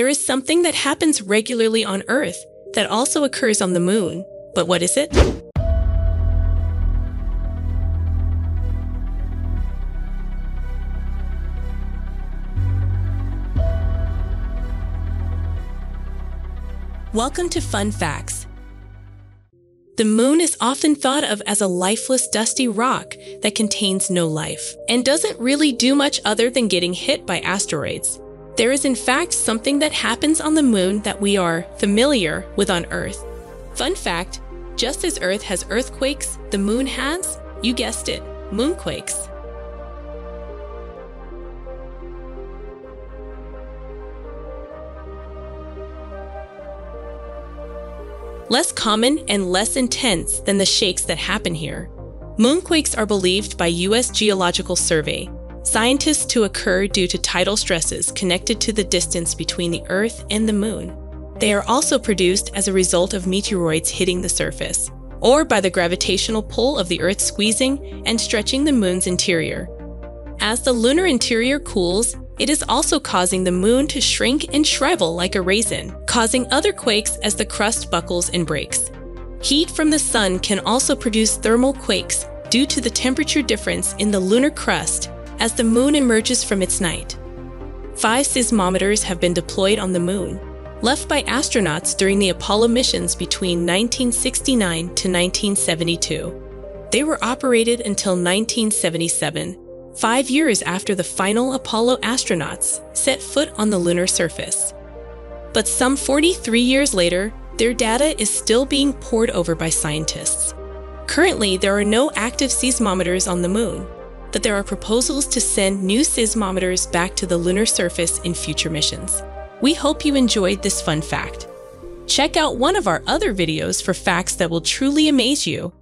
there is something that happens regularly on Earth that also occurs on the moon. But what is it? Welcome to Fun Facts. The moon is often thought of as a lifeless, dusty rock that contains no life and doesn't really do much other than getting hit by asteroids. There is, in fact, something that happens on the moon that we are familiar with on Earth. Fun fact just as Earth has earthquakes, the moon has, you guessed it, moonquakes. less common and less intense than the shakes that happen here. Moonquakes are believed by U.S. Geological Survey scientists to occur due to tidal stresses connected to the distance between the Earth and the Moon. They are also produced as a result of meteoroids hitting the surface, or by the gravitational pull of the Earth squeezing and stretching the Moon's interior. As the lunar interior cools, it is also causing the moon to shrink and shrivel like a raisin, causing other quakes as the crust buckles and breaks. Heat from the sun can also produce thermal quakes due to the temperature difference in the lunar crust as the moon emerges from its night. Five seismometers have been deployed on the moon, left by astronauts during the Apollo missions between 1969 to 1972. They were operated until 1977 five years after the final Apollo astronauts set foot on the lunar surface. But some 43 years later, their data is still being pored over by scientists. Currently, there are no active seismometers on the moon, but there are proposals to send new seismometers back to the lunar surface in future missions. We hope you enjoyed this fun fact. Check out one of our other videos for facts that will truly amaze you